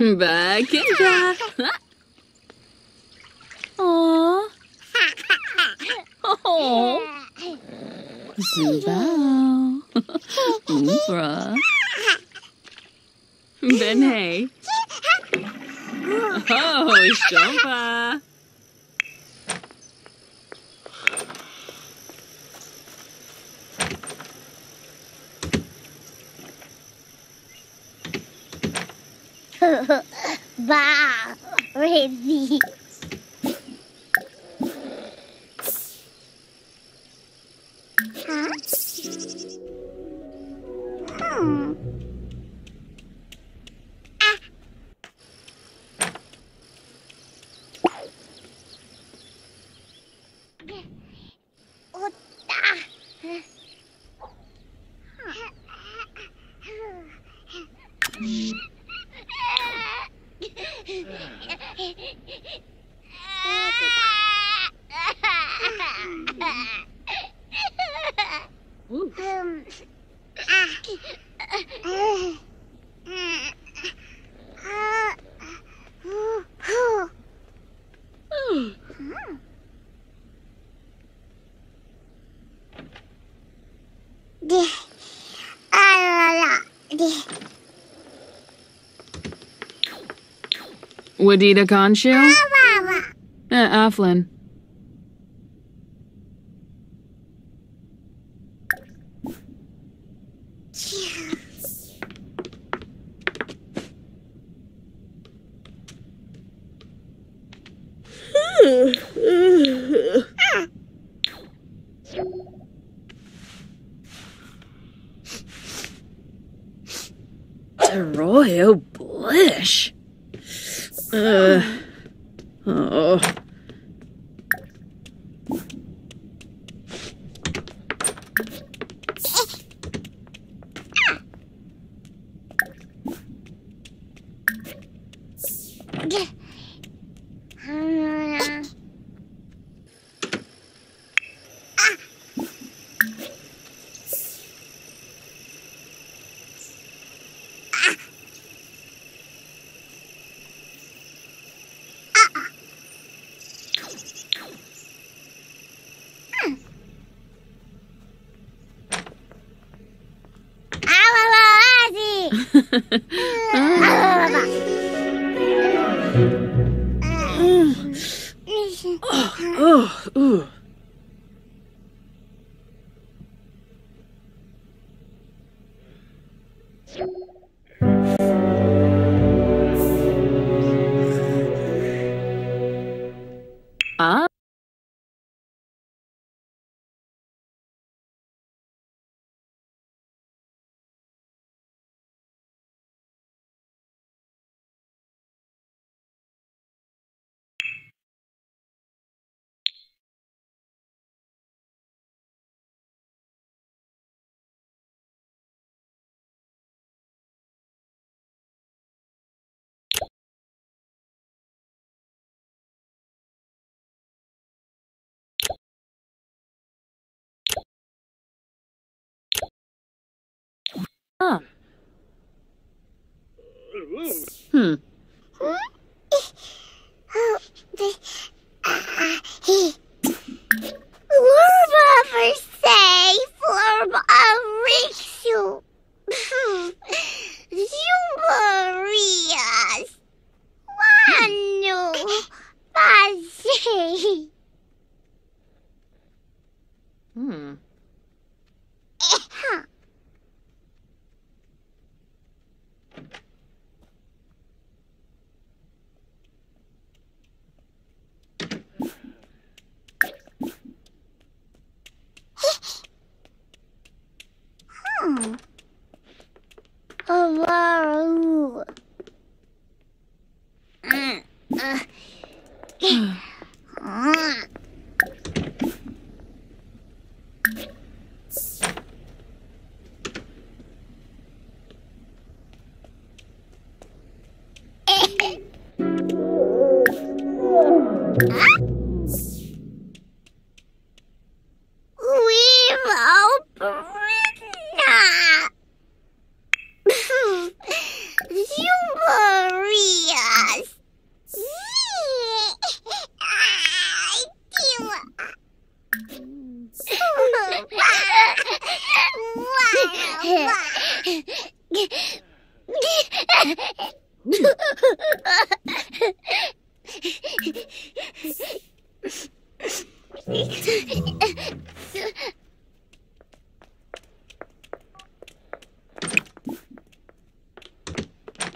In track. Aww. Oh. Zubao. Oofra. Ben hey. Oh, Stompa. Ba, ready. Huh? Hmm. Ah. Otta. Ooh. Um, ah. Uh, uh, uh, uh, Ooh. Di. Alala. Di. Wadida Khonshu? Mama. Uh, Aflin. Royal Blish. Uh, oh. oh. Ah. Ah. Hmm. Florba for say, Florba Arisu. Zumarias. Wano. Bazi. Hmm.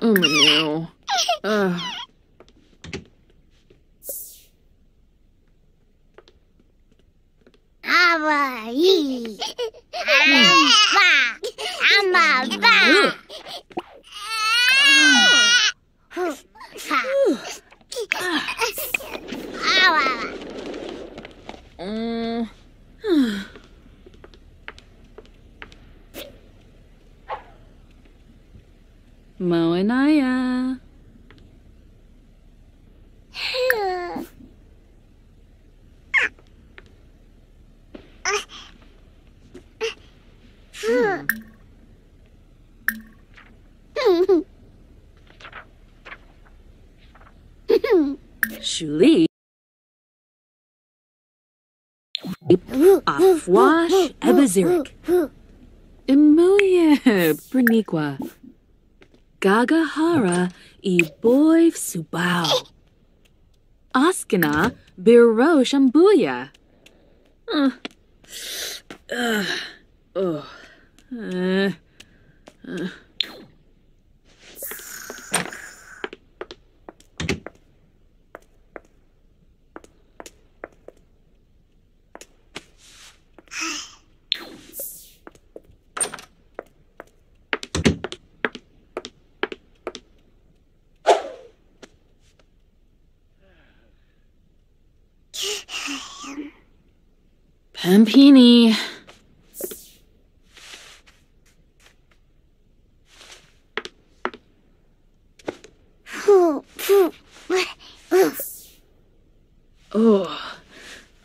oh no. Uh. Mo and Aya. Shuli. Afwash Ebazirik. Imuye Berniqua. Gagahara i boiv subao. Askana biro shambuya. Uh. Uh. Oh. Uh. Uh. Pampini. Oh.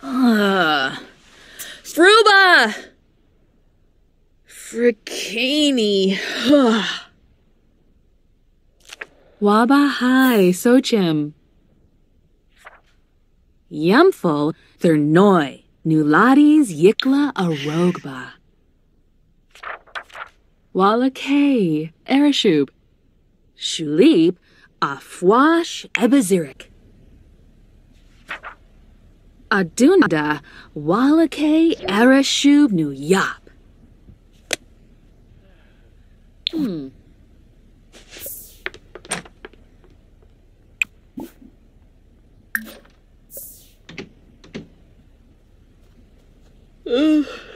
Ah. Fruba! Fricani. Sochim. Yumful Thernoi. Nulatis Yikla Arogba. Walakay Ereshub. Shulip Afwash Ebazirik. Adunda Walake Ereshub Nu Yap. Hmm. Ugh.